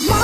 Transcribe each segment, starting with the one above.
Mom!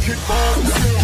kickball.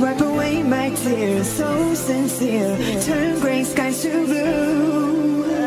wipe away my tears, so sincere. Turn gray skies to blue.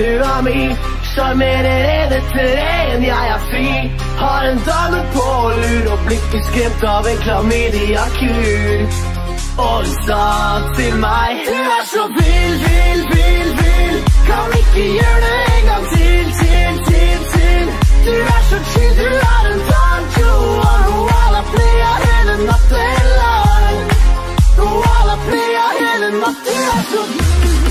lua mi. Sjarmerer edeter en jeg er fri. Har en dame på lur og blikket skremt av en klamydiakur. Og hun sa til meg Du er så vill, vill, vill, vill. Kan ikke gjøre det en gang til, til, til, til. Du er så chill, du er en tanko. Og alle pleier hele natta lang. Og alle pleier hele natta. Du er så